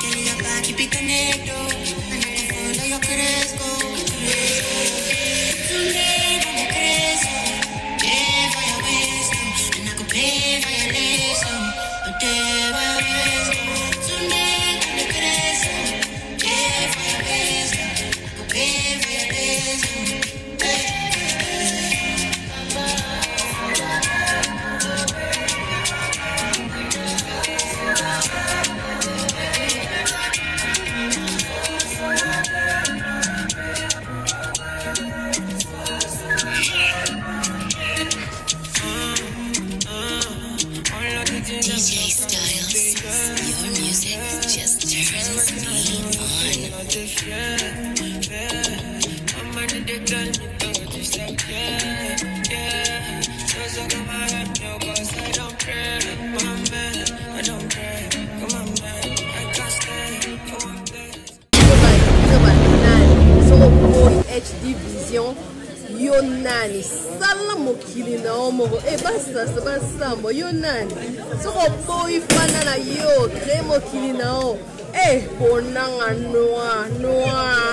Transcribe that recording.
Querida pa' que pita negro, you tell me to this like yeah, yeah. Just look at my head now, cause I don't pray. My man, I don't pray. Come on, man, I can't stay. Come on, please. HD Vision yo nani sala mokili na yo moko e basasa basambo yo nani soko oboyi fanda na yo kre mokili na yo e eh, ponanga noir noir